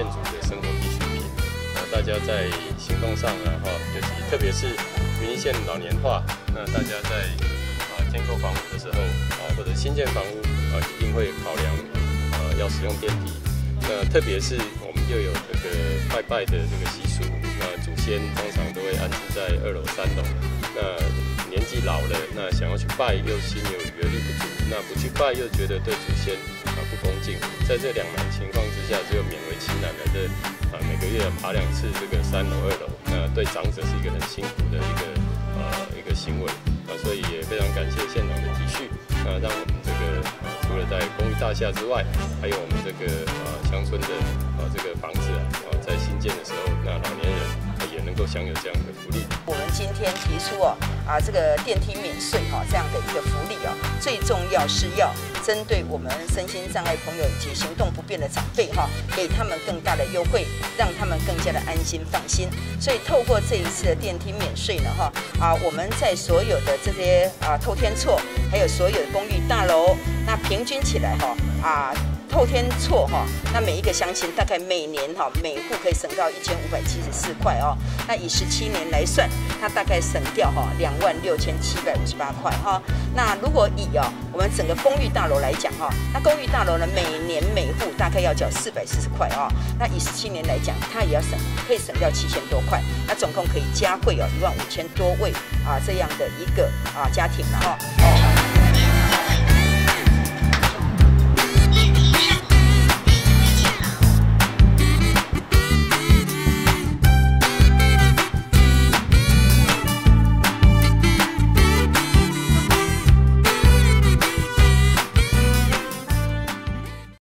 建筑的生活必需品。呃大家在行动上呢，哈，尤其特别是云林县老年化，那大家在啊建构房屋的时候啊，或者新建房屋啊，一定会考量啊要使用电梯。那特别是我们又有这个拜拜的这个习俗，那祖先通常都会安置在二楼、三楼。那老了，那想要去拜又心有余而力不足，那不去拜又觉得对祖先啊不恭敬。在这两难情况之下，只有勉为其难的这啊每个月爬两次这个三楼、二楼，那对长者是一个很辛苦的一个呃一个行为啊，所以也非常感谢县长的体恤啊，让我们这个啊除了在公寓大厦之外，还有我们这个啊乡村的啊这个房子啊在新建的时候，那老年人也能够享有这样的福利。今天提出哦啊这个电梯免税哈这样的一个福利哦，最重要是要针对我们身心障碍朋友以及行动不便的长辈哈，给他们更大的优惠，让他们更加的安心放心。所以透过这一次的电梯免税呢哈啊我们在所有的这些啊透天厝，还有所有的公寓大楼，那平均起来哈啊。透天厝哈，那每一个乡亲大概每年哈每户可以省到一千五百七十四块哦。那以十七年来算，它大概省掉哈两万六千七百五十八块哈。那如果以哦我们整个公寓大楼来讲哈，那公寓大楼呢每年每户大概要缴四百四十块哦。那以十七年来讲，它也要省，可以省掉七千多块。那总共可以加惠哦一万五千多位啊这样的一个啊家庭了哈。